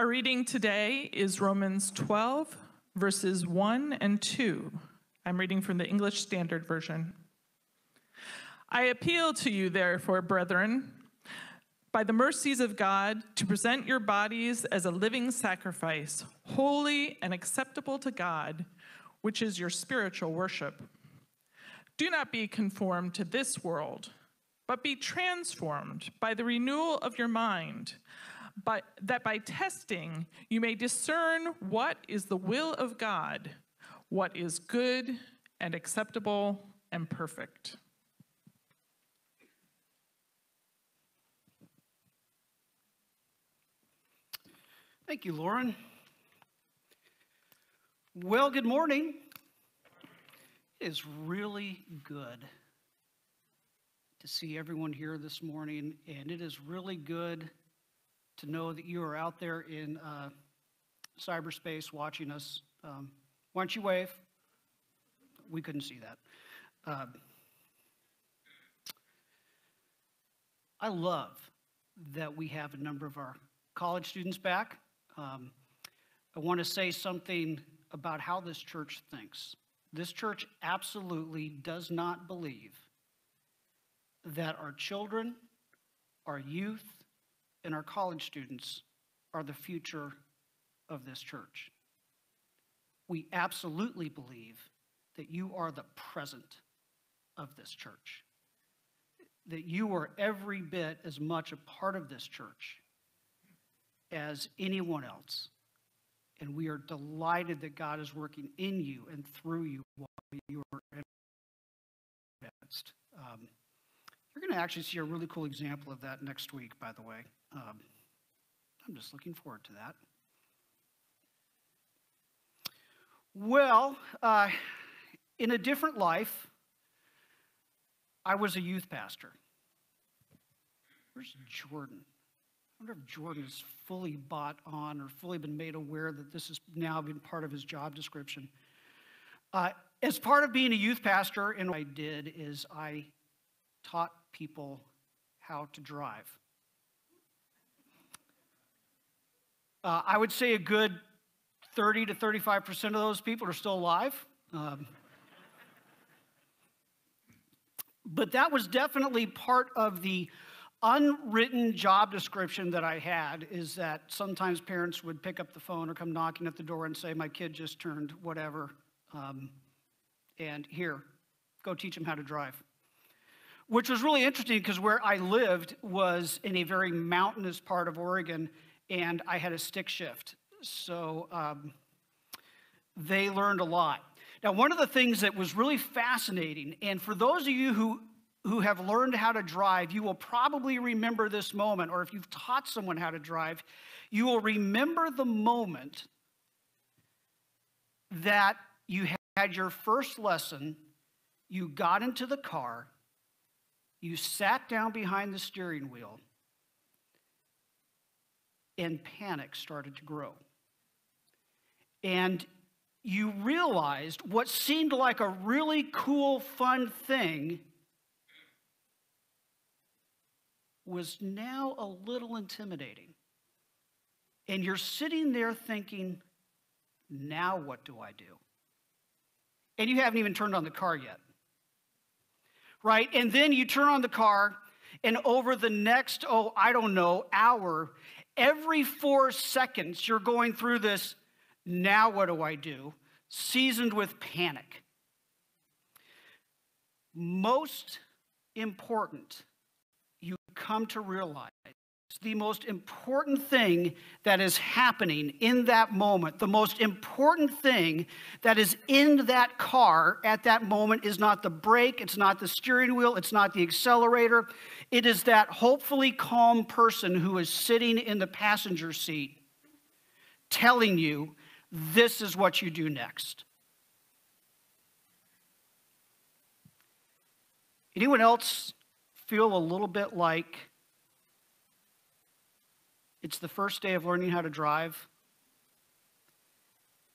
Our reading today is Romans 12, verses 1 and 2. I'm reading from the English Standard Version. I appeal to you, therefore, brethren, by the mercies of God, to present your bodies as a living sacrifice, holy and acceptable to God, which is your spiritual worship. Do not be conformed to this world, but be transformed by the renewal of your mind, by, that by testing you may discern what is the will of God, what is good and acceptable and perfect. Thank you, Lauren. Well, good morning. It is really good to see everyone here this morning, and it is really good to know that you are out there in uh, cyberspace watching us. Um, why don't you wave? We couldn't see that. Uh, I love that we have a number of our college students back. Um, I want to say something about how this church thinks. This church absolutely does not believe that our children, our youth, and our college students are the future of this church. We absolutely believe that you are the present of this church, that you are every bit as much a part of this church as anyone else. And we are delighted that God is working in you and through you while you are midst. Um, you're going to actually see a really cool example of that next week, by the way. Um, I'm just looking forward to that. Well, uh, in a different life, I was a youth pastor. Where's Jordan? I wonder if Jordan is fully bought on or fully been made aware that this has now been part of his job description. Uh, as part of being a youth pastor, and what I did is I taught people how to drive. Uh, I would say a good 30 to 35% of those people are still alive. Um, but that was definitely part of the unwritten job description that I had is that sometimes parents would pick up the phone or come knocking at the door and say, My kid just turned whatever, um, and here, go teach him how to drive. Which was really interesting because where I lived was in a very mountainous part of Oregon, and I had a stick shift. So um, they learned a lot. Now, one of the things that was really fascinating, and for those of you who who have learned how to drive, you will probably remember this moment, or if you've taught someone how to drive, you will remember the moment that you had your first lesson, you got into the car, you sat down behind the steering wheel, and panic started to grow. And you realized what seemed like a really cool, fun thing was now a little intimidating. And you're sitting there thinking, now what do I do? And you haven't even turned on the car yet. Right? And then you turn on the car, and over the next, oh, I don't know, hour, every four seconds, you're going through this, now what do I do? Seasoned with panic. Most important you come to realize the most important thing that is happening in that moment, the most important thing that is in that car at that moment is not the brake, it's not the steering wheel, it's not the accelerator. It is that hopefully calm person who is sitting in the passenger seat telling you this is what you do next. Anyone else feel a little bit like it's the first day of learning how to drive,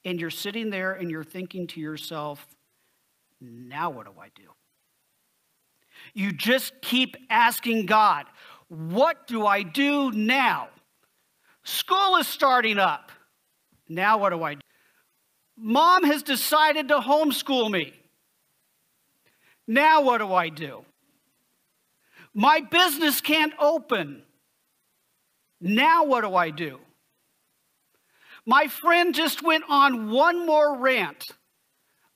and you're sitting there and you're thinking to yourself, now what do I do? You just keep asking God, what do I do now? School is starting up. Now what do I do? Mom has decided to homeschool me. Now what do I do? My business can't open. Now what do I do? My friend just went on one more rant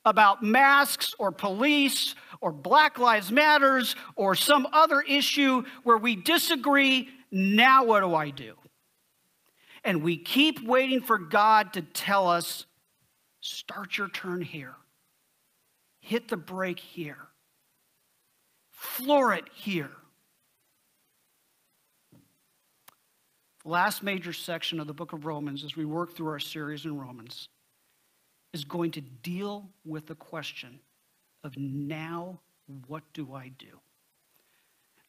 about masks or police or Black Lives Matters or some other issue where we disagree. Now what do I do? And we keep waiting for God to tell us start your turn here, hit the brake here, floor it here. The last major section of the book of Romans, as we work through our series in Romans, is going to deal with the question of now, what do I do?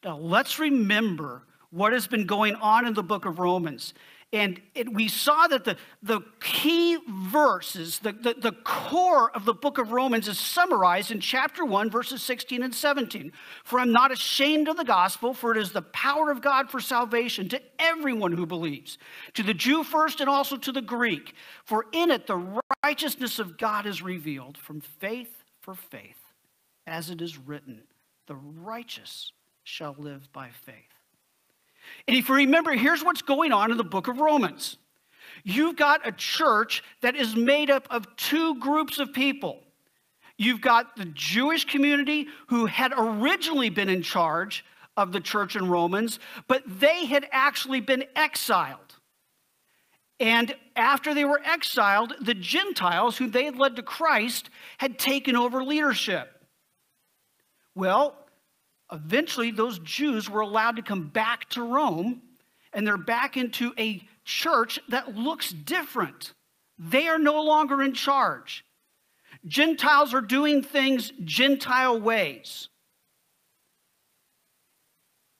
Now, let's remember what has been going on in the book of Romans. And it, we saw that the, the key verses, the, the, the core of the book of Romans is summarized in chapter 1, verses 16 and 17. For I'm not ashamed of the gospel, for it is the power of God for salvation to everyone who believes, to the Jew first and also to the Greek. For in it the righteousness of God is revealed from faith for faith, as it is written, the righteous shall live by faith. And if you remember, here's what's going on in the book of Romans. You've got a church that is made up of two groups of people. You've got the Jewish community who had originally been in charge of the church in Romans, but they had actually been exiled. And after they were exiled, the Gentiles, who they had led to Christ, had taken over leadership. Well, eventually those Jews were allowed to come back to Rome, and they're back into a church that looks different. They are no longer in charge. Gentiles are doing things Gentile ways.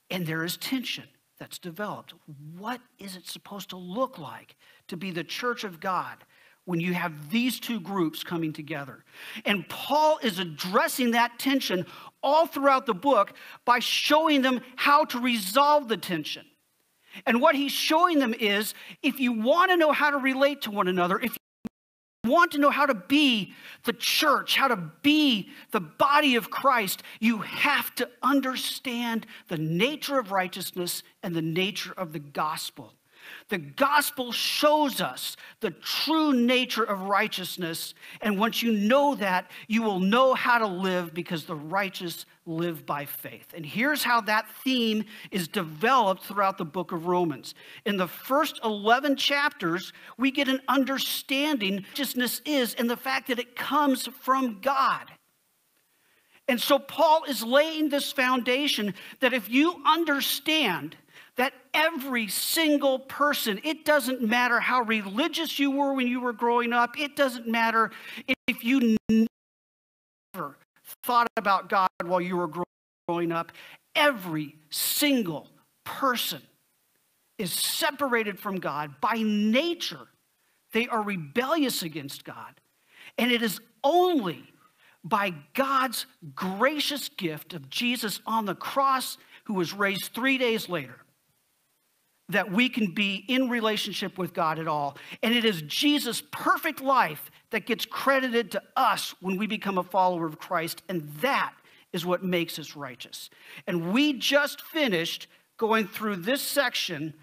And there is tension that's developed. What is it supposed to look like to be the church of God when you have these two groups coming together. And Paul is addressing that tension all throughout the book by showing them how to resolve the tension. And what he's showing them is if you want to know how to relate to one another, if you want to know how to be the church, how to be the body of Christ, you have to understand the nature of righteousness and the nature of the gospel. The gospel shows us the true nature of righteousness. And once you know that, you will know how to live because the righteous live by faith. And here's how that theme is developed throughout the book of Romans. In the first 11 chapters, we get an understanding righteousness is and the fact that it comes from God. And so Paul is laying this foundation that if you understand that every single person, it doesn't matter how religious you were when you were growing up, it doesn't matter if you never thought about God while you were growing up, every single person is separated from God by nature. They are rebellious against God. And it is only by God's gracious gift of Jesus on the cross, who was raised three days later, that we can be in relationship with God at all. And it is Jesus' perfect life that gets credited to us when we become a follower of Christ. And that is what makes us righteous. And we just finished going through this section,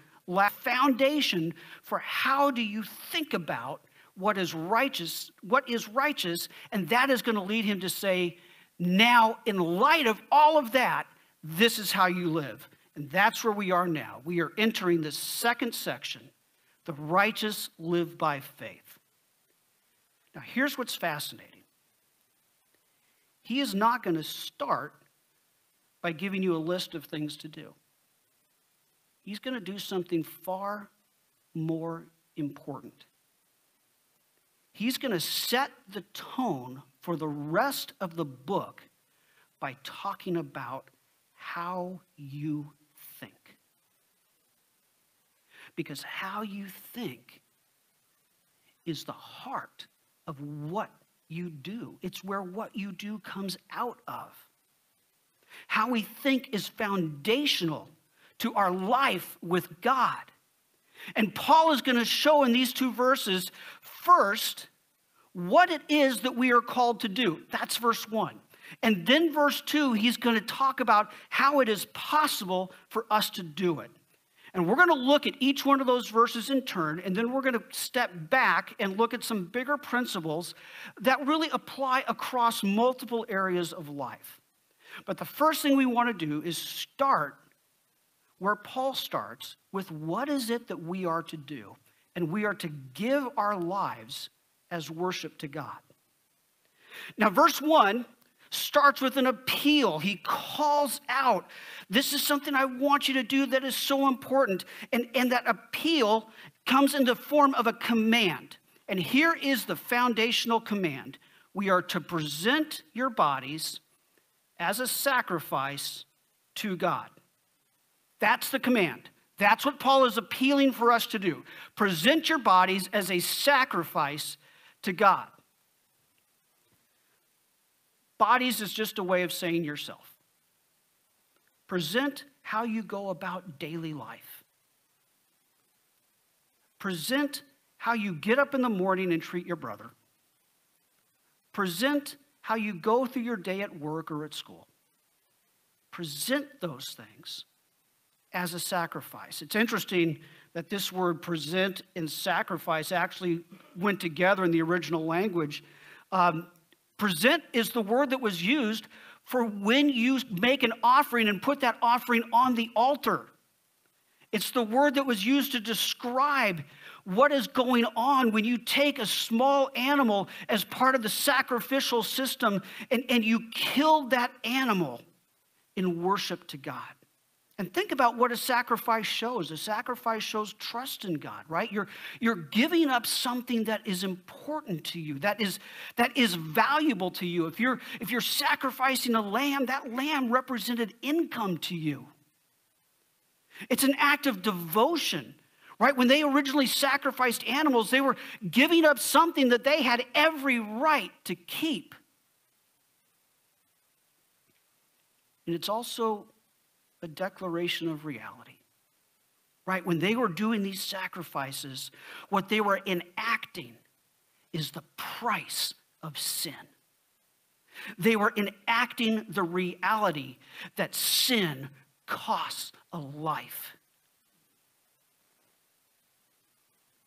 foundation for how do you think about what is righteous, what is righteous, and that is going to lead him to say, now, in light of all of that, this is how you live. And that's where we are now. We are entering the second section the righteous live by faith. Now, here's what's fascinating He is not going to start by giving you a list of things to do, He's going to do something far more important. He's going to set the tone for the rest of the book by talking about how you because how you think is the heart of what you do. It's where what you do comes out of. How we think is foundational to our life with God. And Paul is going to show in these two verses first what it is that we are called to do. That's verse 1. And then verse 2, he's going to talk about how it is possible for us to do it. And we're going to look at each one of those verses in turn, and then we're going to step back and look at some bigger principles that really apply across multiple areas of life. But the first thing we want to do is start where Paul starts with what is it that we are to do? And we are to give our lives as worship to God. Now, verse 1 starts with an appeal. He calls out, This is something I want you to do that is so important. And, and that appeal comes in the form of a command. And here is the foundational command we are to present your bodies as a sacrifice to God. That's the command. That's what Paul is appealing for us to do. Present your bodies as a sacrifice to God. Bodies is just a way of saying yourself. Present how you go about daily life. Present how you get up in the morning and treat your brother. Present how you go through your day at work or at school. Present those things as a sacrifice. It's interesting that this word present and sacrifice actually went together in the original language. Um, present is the word that was used for when you make an offering and put that offering on the altar. It's the word that was used to describe what is going on when you take a small animal as part of the sacrificial system and, and you kill that animal in worship to God. And think about what a sacrifice shows. A sacrifice shows trust in God, right? You're, you're giving up something that is important to you, that is, that is valuable to you. If you're, if you're sacrificing a lamb, that lamb represented income to you. It's an act of devotion, right? When they originally sacrificed animals, they were giving up something that they had every right to keep. And it's also a declaration of reality. Right? When they were doing these sacrifices, what they were enacting is the price of sin. They were enacting the reality that sin costs a life.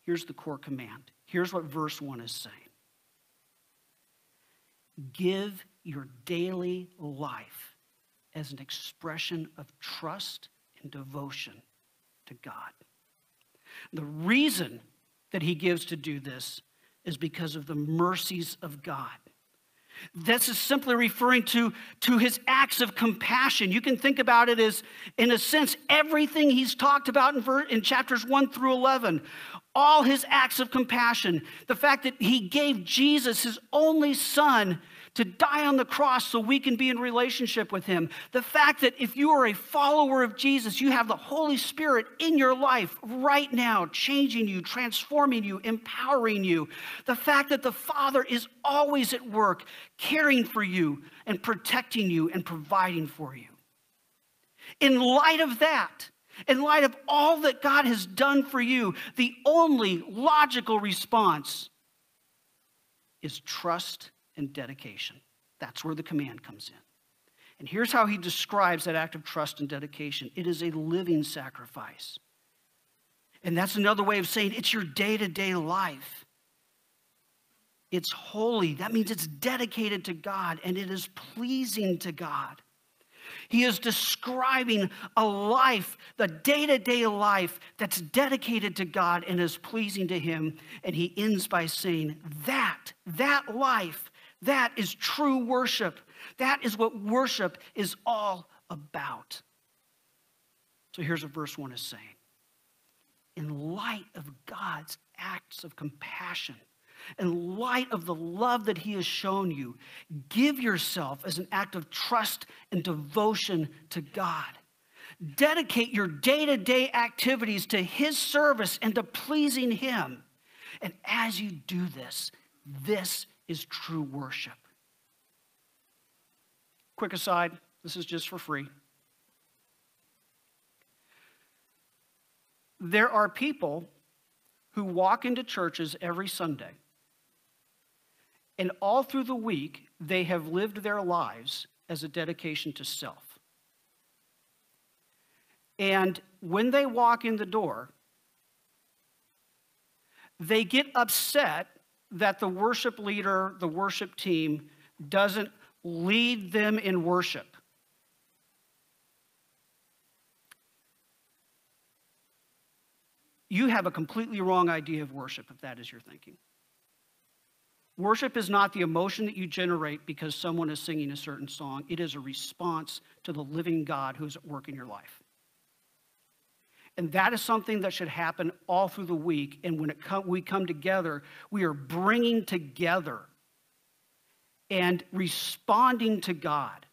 Here's the core command. Here's what verse 1 is saying Give your daily life as an expression of trust and devotion to God. The reason that he gives to do this is because of the mercies of God. This is simply referring to, to his acts of compassion. You can think about it as, in a sense, everything he's talked about in, ver- in chapters 1 through 11. All his acts of compassion. The fact that he gave Jesus, his only son, to die on the cross so we can be in relationship with Him. The fact that if you are a follower of Jesus, you have the Holy Spirit in your life right now, changing you, transforming you, empowering you. The fact that the Father is always at work, caring for you and protecting you and providing for you. In light of that, in light of all that God has done for you, the only logical response is trust and dedication. That's where the command comes in. And here's how he describes that act of trust and dedication it is a living sacrifice. And that's another way of saying it's your day to day life. It's holy. That means it's dedicated to God and it is pleasing to God. He is describing a life, the day to day life that's dedicated to God and is pleasing to Him. And he ends by saying, That, that life that is true worship. That is what worship is all about. So here's what verse 1 is saying. In light of God's acts of compassion, in light of the love that He has shown you, give yourself as an act of trust and devotion to God. Dedicate your day to day activities to His service and to pleasing Him. And as you do this, this is true worship. Quick aside this is just for free. there are people who walk into churches every Sunday, and all through the week, they have lived their lives as a dedication to self. And when they walk in the door, they get upset that the worship leader, the worship team, doesn't lead them in worship. You have a completely wrong idea of worship if that is your thinking. Worship is not the emotion that you generate because someone is singing a certain song. It is a response to the living God who's at work in your life. And that is something that should happen all through the week. And when we come together, we are bringing together and responding to God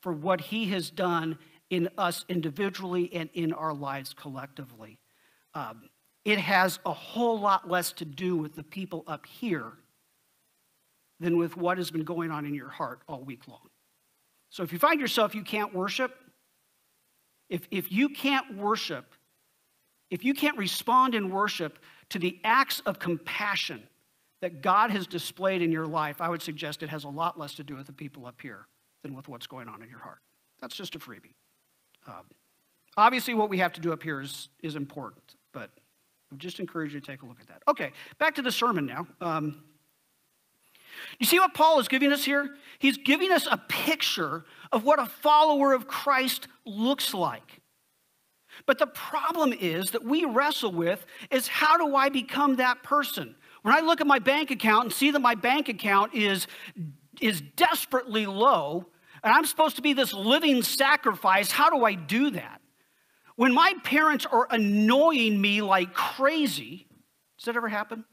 for what He has done in us individually and in our lives collectively. Um, it has a whole lot less to do with the people up here than with what has been going on in your heart all week long. So if you find yourself you can't worship, if, if you can't worship, if you can't respond in worship to the acts of compassion that God has displayed in your life, I would suggest it has a lot less to do with the people up here than with what's going on in your heart. That's just a freebie. Um, obviously, what we have to do up here is, is important, but I just encourage you to take a look at that. Okay, back to the sermon now. Um, you see what Paul is giving us here? He's giving us a picture of what a follower of Christ looks like. But the problem is that we wrestle with is how do I become that person? When I look at my bank account and see that my bank account is, is desperately low, and I'm supposed to be this living sacrifice, how do I do that? When my parents are annoying me like crazy, does that ever happen?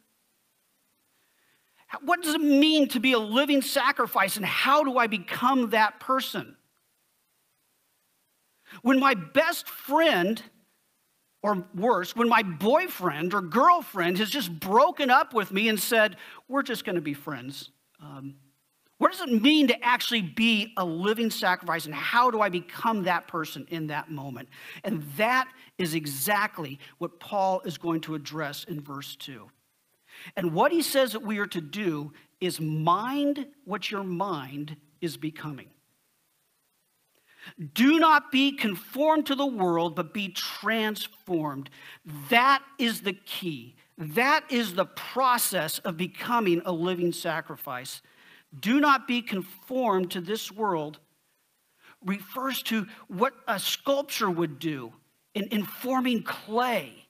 What does it mean to be a living sacrifice, and how do I become that person? When my best friend, or worse, when my boyfriend or girlfriend has just broken up with me and said, We're just going to be friends. Um, what does it mean to actually be a living sacrifice, and how do I become that person in that moment? And that is exactly what Paul is going to address in verse 2. And what he says that we are to do is mind what your mind is becoming. Do not be conformed to the world, but be transformed. That is the key. That is the process of becoming a living sacrifice. Do not be conformed to this world refers to what a sculpture would do in, in forming clay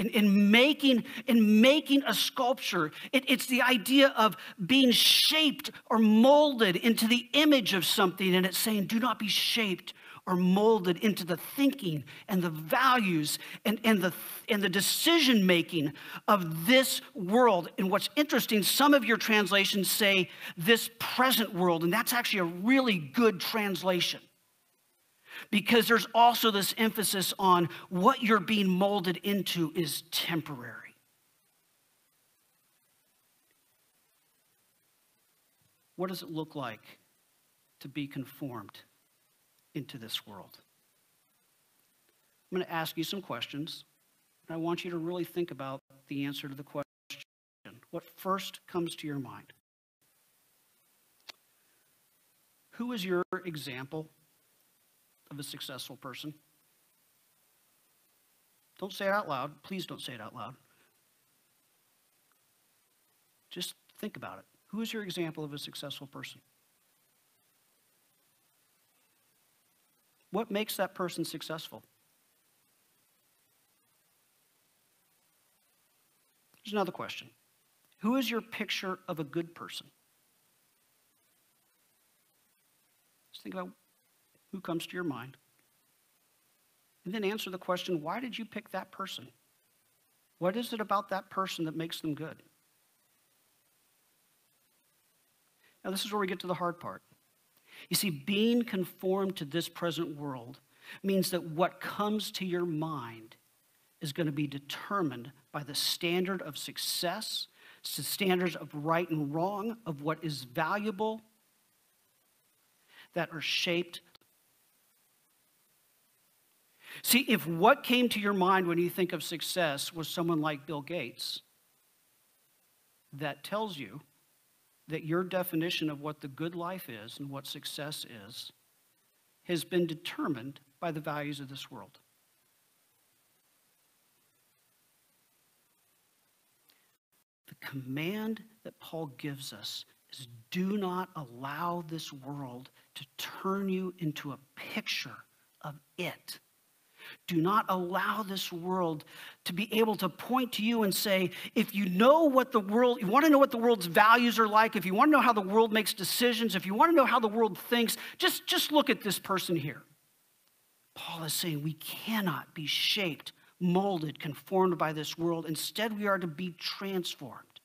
in, in, making, in making a sculpture. It, it's the idea of being shaped or molded into the image of something. And it's saying, do not be shaped or molded into the thinking and the values and, and, the, and the decision making of this world. And what's interesting, some of your translations say this present world, and that's actually a really good translation because there's also this emphasis on what you're being molded into is temporary. What does it look like to be conformed into this world? I'm going to ask you some questions, and I want you to really think about the answer to the question. What first comes to your mind? Who is your example of a successful person? Don't say it out loud. Please don't say it out loud. Just think about it. Who is your example of a successful person? What makes that person successful? Here's another question Who is your picture of a good person? Just think about who comes to your mind. And then answer the question why did you pick that person? What is it about that person that makes them good? Now, this is where we get to the hard part. You see, being conformed to this present world means that what comes to your mind is going to be determined by the standard of success, the standards of right and wrong, of what is valuable, that are shaped See, if what came to your mind when you think of success was someone like Bill Gates, that tells you that your definition of what the good life is and what success is has been determined by the values of this world. The command that Paul gives us is do not allow this world to turn you into a picture of it. Do not allow this world to be able to point to you and say, if you know what the world, you want to know what the world's values are like, if you want to know how the world makes decisions, if you want to know how the world thinks, just, just look at this person here. Paul is saying we cannot be shaped, molded, conformed by this world. Instead, we are to be transformed.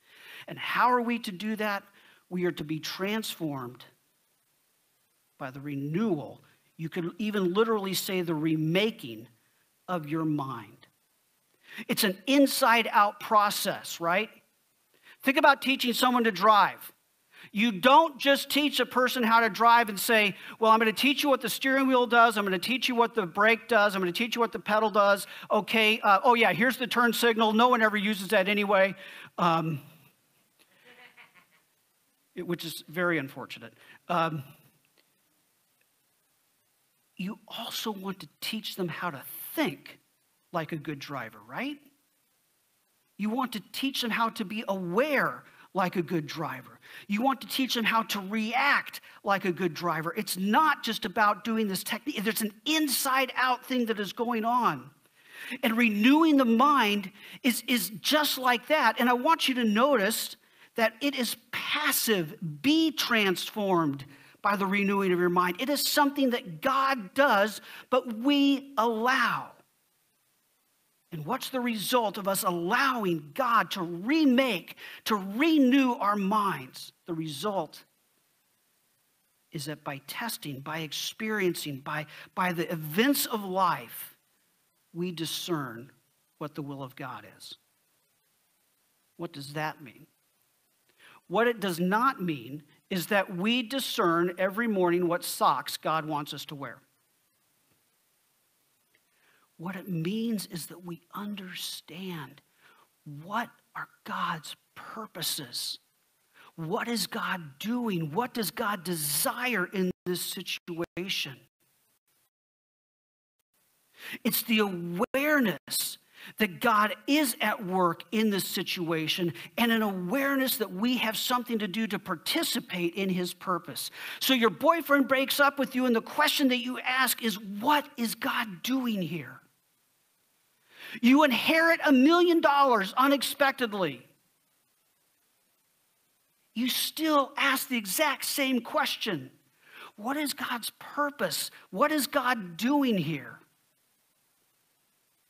And how are we to do that? We are to be transformed by the renewal. You could even literally say the remaking of your mind. It's an inside out process, right? Think about teaching someone to drive. You don't just teach a person how to drive and say, Well, I'm going to teach you what the steering wheel does. I'm going to teach you what the brake does. I'm going to teach you what the pedal does. Okay, uh, oh, yeah, here's the turn signal. No one ever uses that anyway, um, which is very unfortunate. Um, you also want to teach them how to think like a good driver, right? You want to teach them how to be aware like a good driver. You want to teach them how to react like a good driver. It's not just about doing this technique, there's an inside out thing that is going on. And renewing the mind is, is just like that. And I want you to notice that it is passive. Be transformed by the renewing of your mind. It is something that God does, but we allow. And what's the result of us allowing God to remake, to renew our minds? The result is that by testing, by experiencing, by, by the events of life, we discern what the will of God is. What does that mean? What it does not mean is that we discern every morning what socks God wants us to wear. What it means is that we understand what are God's purposes. What is God doing? What does God desire in this situation? It's the awareness that God is at work in this situation and an awareness that we have something to do to participate in his purpose. So your boyfriend breaks up with you, and the question that you ask is, What is God doing here? You inherit a million dollars unexpectedly. You still ask the exact same question What is God's purpose? What is God doing here?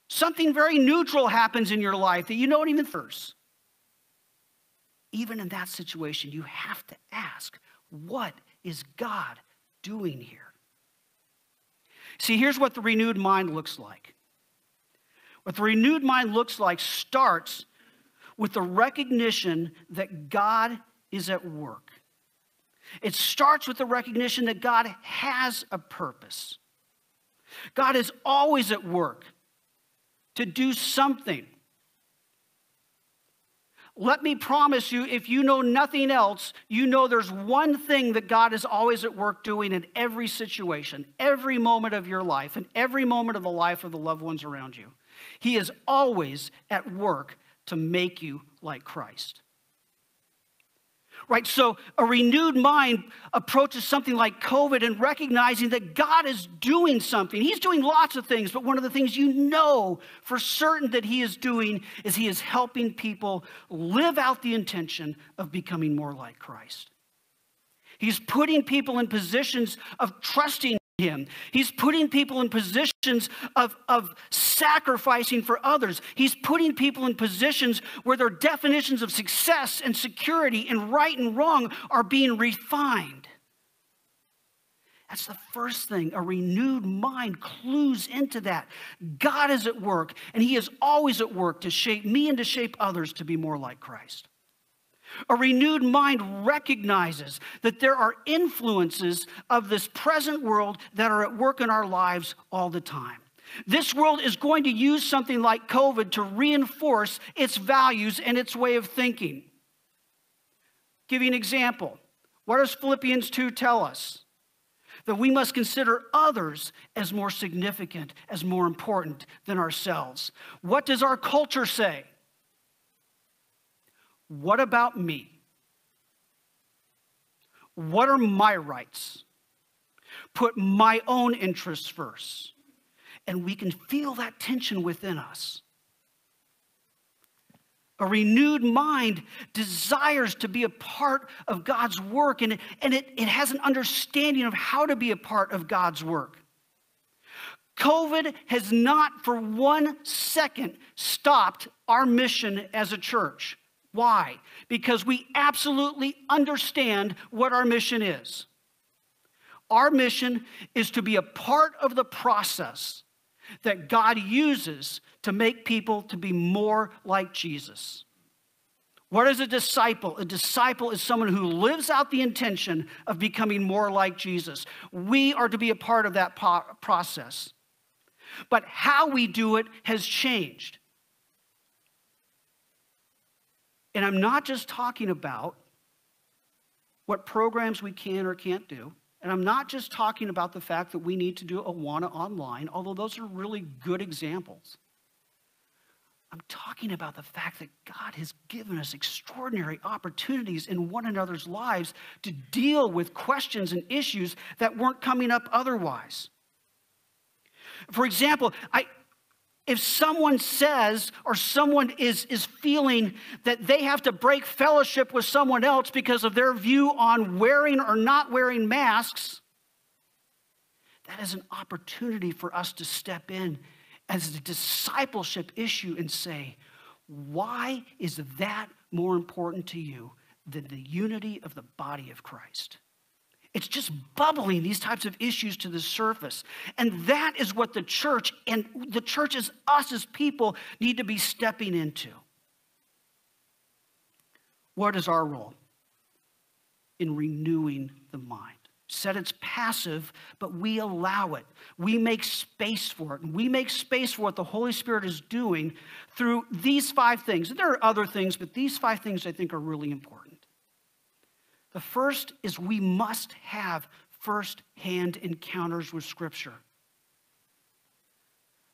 Something very neutral happens in your life that you don't even first. Even in that situation, you have to ask, What is God doing here? See, here's what the renewed mind looks like what the renewed mind looks like starts with the recognition that God is at work. It starts with the recognition that God has a purpose. God is always at work to do something. Let me promise you, if you know nothing else, you know there's one thing that God is always at work doing in every situation, every moment of your life, and every moment of the life of the loved ones around you. He is always at work to make you like Christ. Right? So a renewed mind approaches something like COVID and recognizing that God is doing something. He's doing lots of things, but one of the things you know for certain that He is doing is He is helping people live out the intention of becoming more like Christ. He's putting people in positions of trusting him. He's putting people in positions of, of sacrificing for others. He's putting people in positions where their definitions of success and security and right and wrong are being refined. That's the first thing. A renewed mind clues into that. God is at work, and He is always at work to shape me and to shape others to be more like Christ. A renewed mind recognizes that there are influences of this present world that are at work in our lives all the time. This world is going to use something like COVID to reinforce its values and its way of thinking. Give you an example. What does Philippians 2 tell us? That we must consider others as more significant, as more important than ourselves. What does our culture say? What about me? What are my rights? Put my own interests first. And we can feel that tension within us. A renewed mind desires to be a part of God's work, and, and it, it has an understanding of how to be a part of God's work. COVID has not for one second stopped our mission as a church. Why? Because we absolutely understand what our mission is. Our mission is to be a part of the process that God uses to make people to be more like Jesus. What is a disciple? A disciple is someone who lives out the intention of becoming more like Jesus. We are to be a part of that process. But how we do it has changed. And I'm not just talking about what programs we can or can't do. And I'm not just talking about the fact that we need to do Awana online, although those are really good examples. I'm talking about the fact that God has given us extraordinary opportunities in one another's lives to deal with questions and issues that weren't coming up otherwise. For example, I, if someone says or someone is, is feeling that they have to break fellowship with someone else because of their view on wearing or not wearing masks, that is an opportunity for us to step in as a discipleship issue and say, why is that more important to you than the unity of the body of Christ? It's just bubbling these types of issues to the surface. And that is what the church and the church as us as people need to be stepping into. What is our role? In renewing the mind. Said it's passive, but we allow it. We make space for it. And we make space for what the Holy Spirit is doing through these five things. And there are other things, but these five things I think are really important. The first is we must have first hand encounters with Scripture.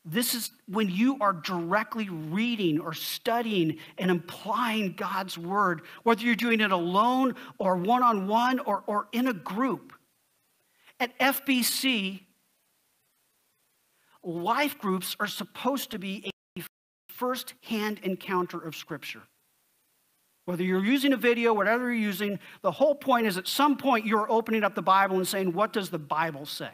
This is when you are directly reading or studying and applying God's word, whether you're doing it alone or one on one or in a group. At FBC, life groups are supposed to be a first hand encounter of Scripture. Whether you're using a video, whatever you're using, the whole point is at some point you're opening up the Bible and saying, What does the Bible say?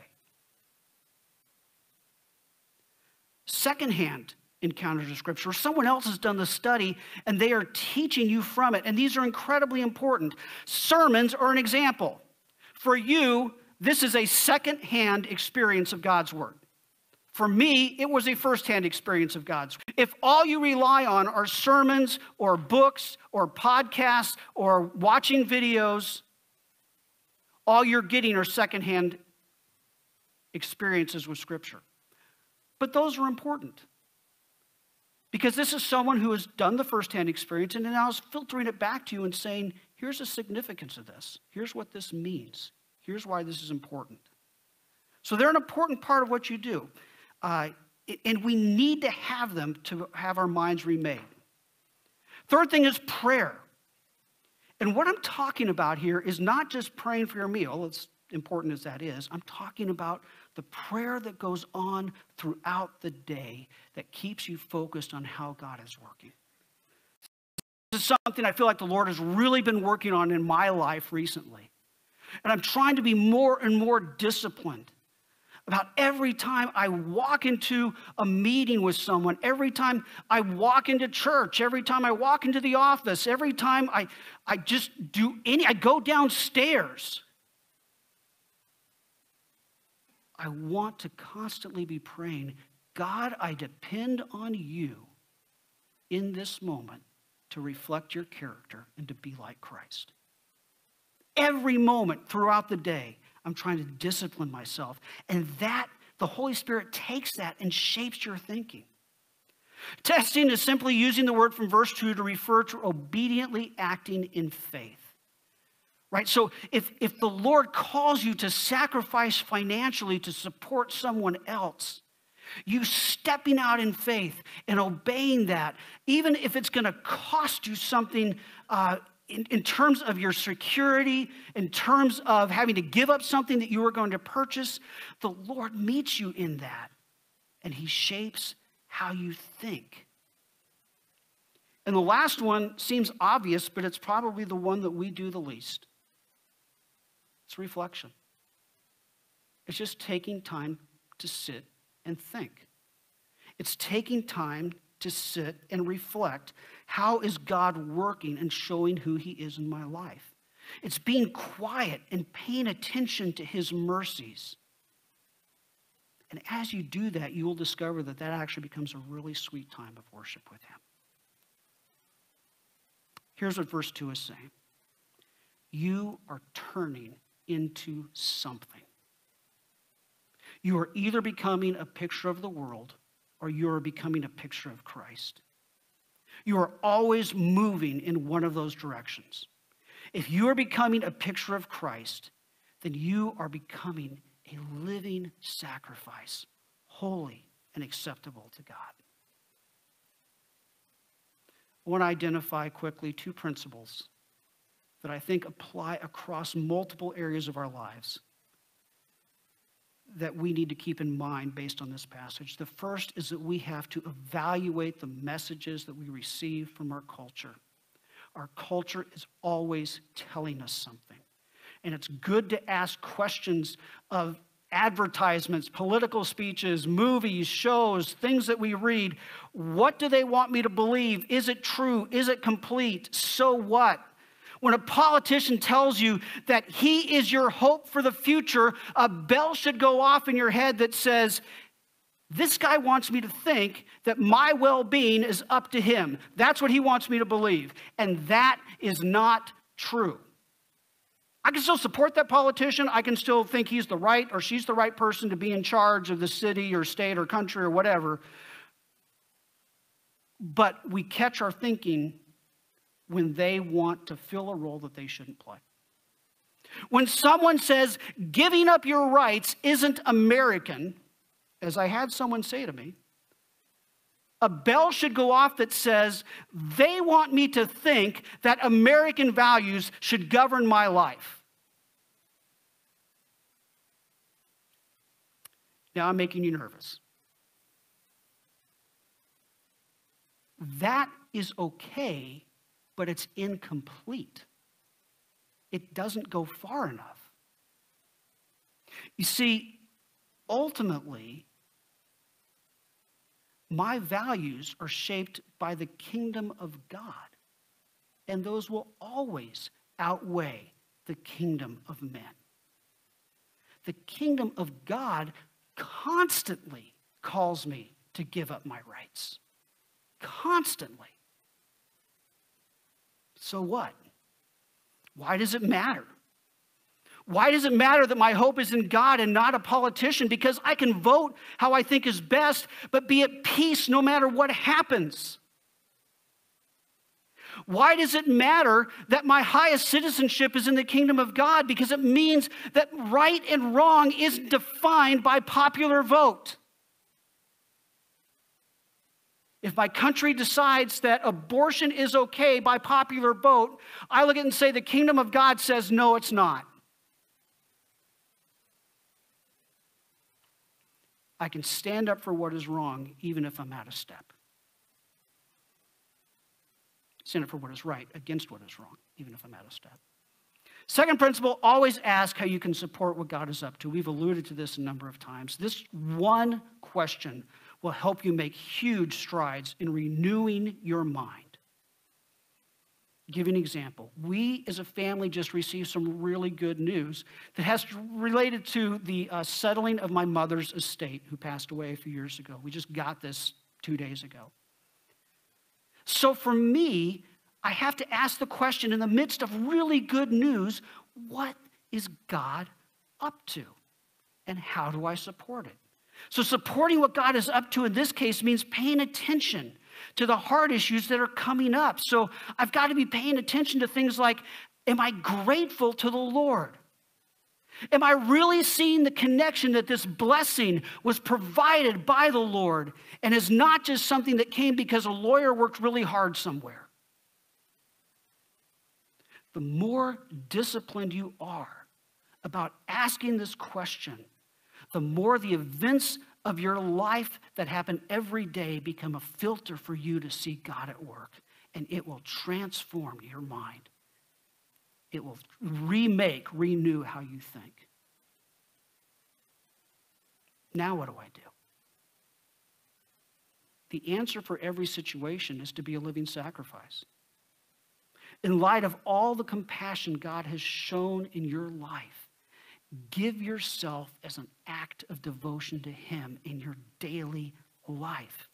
Secondhand encounters of Scripture. Someone else has done the study and they are teaching you from it. And these are incredibly important. Sermons are an example. For you, this is a second-hand experience of God's Word. For me, it was a firsthand experience of God's. If all you rely on are sermons or books or podcasts or watching videos, all you're getting are secondhand experiences with Scripture. But those are important because this is someone who has done the firsthand experience and now is filtering it back to you and saying, here's the significance of this. Here's what this means. Here's why this is important. So they're an important part of what you do. Uh, and we need to have them to have our minds remade. Third thing is prayer. And what I'm talking about here is not just praying for your meal, as important as that is. I'm talking about the prayer that goes on throughout the day that keeps you focused on how God is working. This is something I feel like the Lord has really been working on in my life recently. And I'm trying to be more and more disciplined about every time I walk into a meeting with someone, every time I walk into church, every time I walk into the office, every time I, I just do any, I go downstairs. I want to constantly be praying, God, I depend on you in this moment to reflect your character and to be like Christ. Every moment throughout the day, I'm trying to discipline myself. And that the Holy Spirit takes that and shapes your thinking. Testing is simply using the word from verse 2 to refer to obediently acting in faith. Right? So if, if the Lord calls you to sacrifice financially to support someone else, you stepping out in faith and obeying that, even if it's going to cost you something uh, in, in terms of your security, in terms of having to give up something that you were going to purchase, the Lord meets you in that and He shapes how you think. And the last one seems obvious, but it's probably the one that we do the least. It's reflection. It's just taking time to sit and think. It's taking time to sit and reflect how is God working and showing who He is in my life? It's being quiet and paying attention to His mercies. And as you do that, you will discover that that actually becomes a really sweet time of worship with Him. Here's what verse 2 is saying You are turning into something. You are either becoming a picture of the world or you are becoming a picture of Christ. You are always moving in one of those directions. If you are becoming a picture of Christ, then you are becoming a living sacrifice, holy and acceptable to God. I want to identify quickly two principles that I think apply across multiple areas of our lives that we need to keep in mind based on this passage. The first is that we have to evaluate the messages that we receive from our culture. Our culture is always telling us something. And it's good to ask questions of advertisements, political speeches, movies, shows, things that we read. What do they want me to believe? Is it true? Is it complete? So what? When a politician tells you that he is your hope for the future, a bell should go off in your head that says, This guy wants me to think that my well being is up to him. That's what he wants me to believe. And that is not true. I can still support that politician. I can still think he's the right or she's the right person to be in charge of the city or state or country or whatever. But we catch our thinking when they want to fill a role that they shouldn't play. When someone says giving up your rights isn't American, as I had someone say to me, a bell should go off that says they want me to think that American values should govern my life. Now I'm making you nervous. That is okay but it's incomplete. It doesn't go far enough. You see, ultimately, my values are shaped by the kingdom of God, and those will always outweigh the kingdom of men. The kingdom of God constantly calls me to give up my rights. Constantly. So what? Why does it matter? Why does it matter that my hope is in God and not a politician? Because I can vote how I think is best, but be at peace no matter what happens. Why does it matter that my highest citizenship is in the kingdom of God? Because it means that right and wrong isn't defined by popular vote. If my country decides that abortion is okay by popular vote, I look at it and say the kingdom of God says no, it's not. I can stand up for what is wrong even if I'm out of step. Stand up for what is right against what is wrong, even if I'm out of step. Second principle always ask how you can support what God is up to. We've alluded to this a number of times. This one question will help you make huge strides in renewing your mind. I'll give you an example. We as a family just received some really good news that has related to the uh, settling of my mother's estate, who passed away a few years ago. We just got this two days ago. So for me, I have to ask the question in the midst of really good news what is God up to? And how do I support it? So, supporting what God is up to in this case means paying attention to the hard issues that are coming up. So, I've got to be paying attention to things like Am I grateful to the Lord? Am I really seeing the connection that this blessing was provided by the Lord and is not just something that came because a lawyer worked really hard somewhere? The more disciplined you are about asking this question, the more the events of your life that happen every day become a filter for you to see God at work, and it will transform your mind. It will remake, renew how you think. Now, what do I do? The answer for every situation is to be a living sacrifice. In light of all the compassion God has shown in your life, give yourself as an act of devotion to Him in your daily life.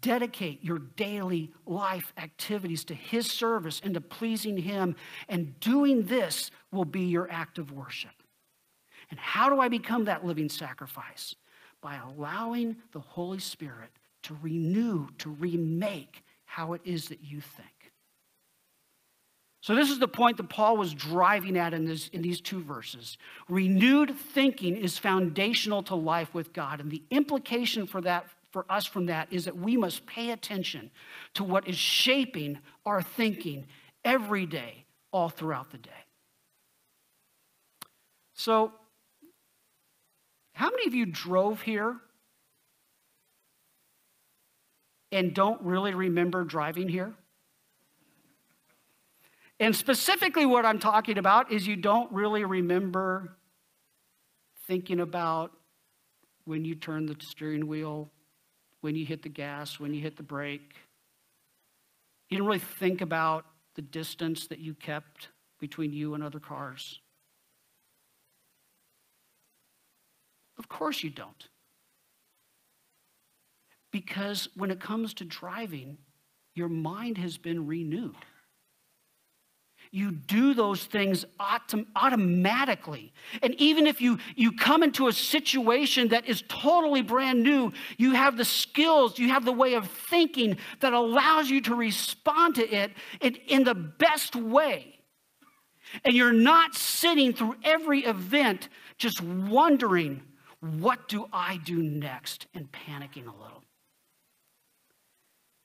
Dedicate your daily life activities to His service and to pleasing Him, and doing this will be your act of worship. And how do I become that living sacrifice? By allowing the Holy Spirit to renew, to remake how it is that you think. So, this is the point that Paul was driving at in, this, in these two verses. Renewed thinking is foundational to life with God. And the implication for that for us from that is that we must pay attention to what is shaping our thinking every day, all throughout the day. So, how many of you drove here and don't really remember driving here? And specifically, what I'm talking about is you don't really remember thinking about when you turn the steering wheel when you hit the gas, when you hit the brake. You didn't really think about the distance that you kept between you and other cars. Of course you don't. Because when it comes to driving, your mind has been renewed you do those things autom- automatically. And even if you, you come into a situation that is totally brand new, you have the skills, you have the way of thinking that allows you to respond to it in, in the best way. And you're not sitting through every event just wondering, what do I do next? And panicking a little.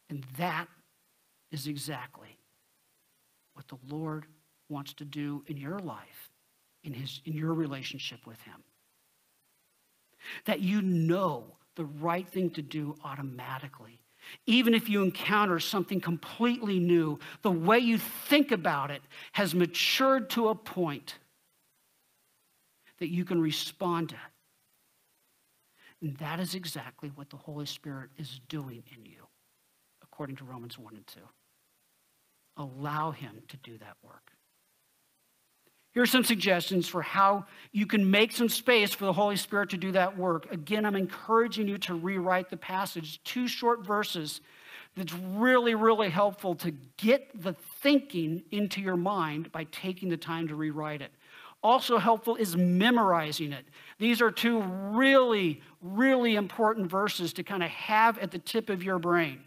And that is exactly what the Lord wants to do in your life, in, his, in your relationship with Him. That you know the right thing to do automatically. Even if you encounter something completely new, the way you think about it has matured to a point that you can respond to. And that is exactly what the Holy Spirit is doing in you, according to Romans 1 and 2. Allow Him to do that work. Here are some suggestions for how you can make some space for the Holy Spirit to do that work. Again, I'm encouraging you to rewrite the passage. Two short verses that's really, really helpful to get the thinking into your mind by taking the time to rewrite it. Also, helpful is memorizing it. These are two really, really important verses to kind of have at the tip of your brain.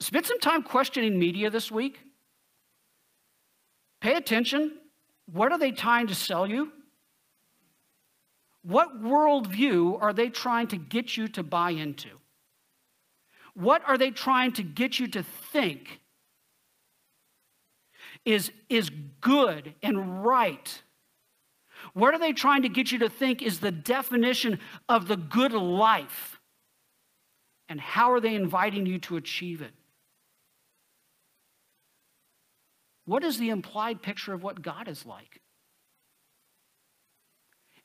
Spend some time questioning media this week. Pay attention. What are they trying to sell you? What worldview are they trying to get you to buy into? What are they trying to get you to think is, is good and right? What are they trying to get you to think is the definition of the good life? And how are they inviting you to achieve it? What is the implied picture of what God is like?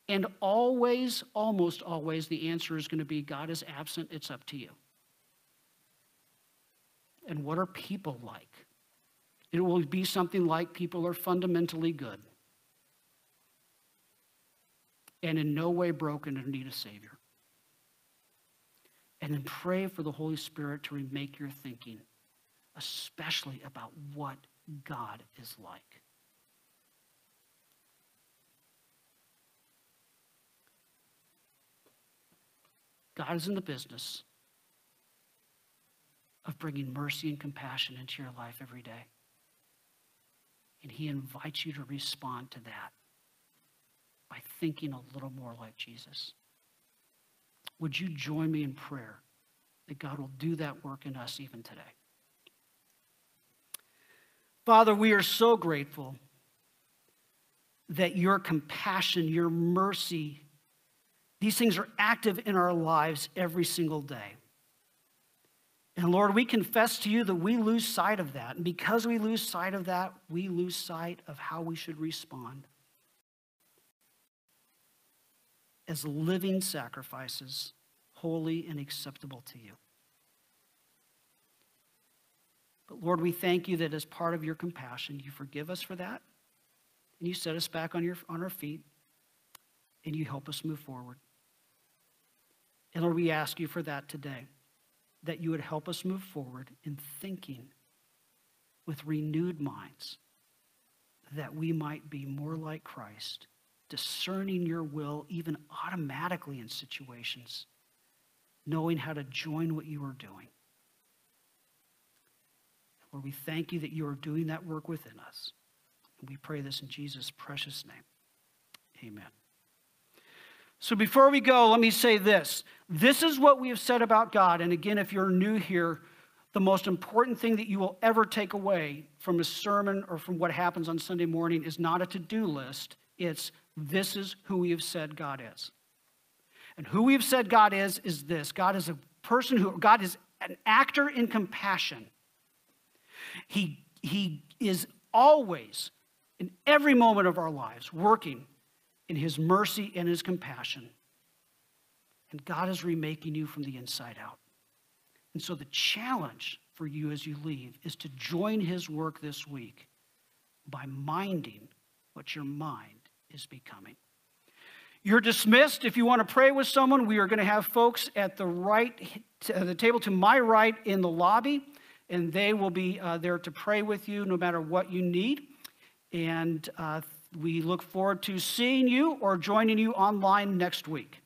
And always, almost always, the answer is going to be God is absent, it's up to you. And what are people like? It will be something like people are fundamentally good and in no way broken and need a Savior. And then pray for the Holy Spirit to remake your thinking, especially about what God is like. God is in the business of bringing mercy and compassion into your life every day. And He invites you to respond to that by thinking a little more like Jesus. Would you join me in prayer that God will do that work in us even today? Father, we are so grateful that your compassion, your mercy, these things are active in our lives every single day. And Lord, we confess to you that we lose sight of that. And because we lose sight of that, we lose sight of how we should respond as living sacrifices, holy and acceptable to you. But Lord, we thank you that as part of your compassion, you forgive us for that, and you set us back on, your, on our feet, and you help us move forward. And Lord, we ask you for that today, that you would help us move forward in thinking with renewed minds, that we might be more like Christ, discerning your will even automatically in situations, knowing how to join what you are doing. Lord, we thank you that you are doing that work within us. We pray this in Jesus' precious name. Amen. So before we go, let me say this. This is what we have said about God. And again, if you're new here, the most important thing that you will ever take away from a sermon or from what happens on Sunday morning is not a to do list. It's this is who we have said God is. And who we have said God is, is this God is a person who, God is an actor in compassion. He, he is always, in every moment of our lives, working in His mercy and His compassion. And God is remaking you from the inside out. And so the challenge for you as you leave is to join His work this week by minding what your mind is becoming. You're dismissed. If you want to pray with someone, we are going to have folks at the right, the table to my right in the lobby and they will be uh, there to pray with you no matter what you need. And uh, we look forward to seeing you or joining you online next week.